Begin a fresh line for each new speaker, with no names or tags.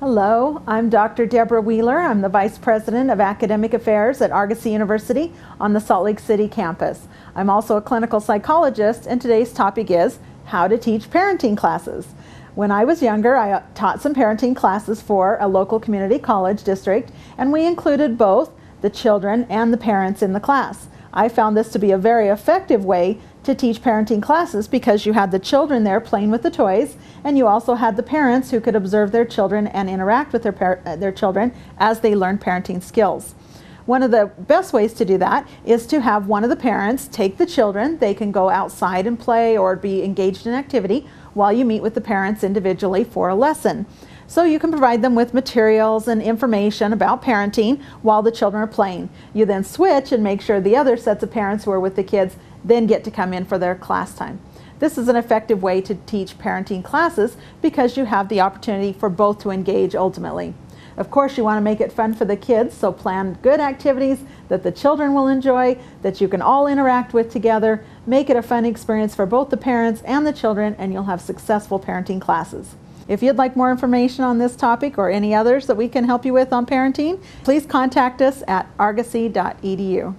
Hello, I'm Dr. Deborah Wheeler. I'm the Vice President of Academic Affairs at Argosy University on the Salt Lake City campus. I'm also a clinical psychologist, and today's topic is how to teach parenting classes. When I was younger, I taught some parenting classes for a local community college district, and we included both the children and the parents in the class. I found this to be a very effective way to teach parenting classes because you had the children there playing with the toys and you also had the parents who could observe their children and interact with their, uh, their children as they learn parenting skills. One of the best ways to do that is to have one of the parents take the children. They can go outside and play or be engaged in activity while you meet with the parents individually for a lesson. So you can provide them with materials and information about parenting while the children are playing. You then switch and make sure the other sets of parents who are with the kids then get to come in for their class time. This is an effective way to teach parenting classes because you have the opportunity for both to engage ultimately. Of course, you want to make it fun for the kids, so plan good activities that the children will enjoy, that you can all interact with together. Make it a fun experience for both the parents and the children, and you'll have successful parenting classes. If you'd like more information on this topic or any others that we can help you with on parenting, please contact us at argosy.edu.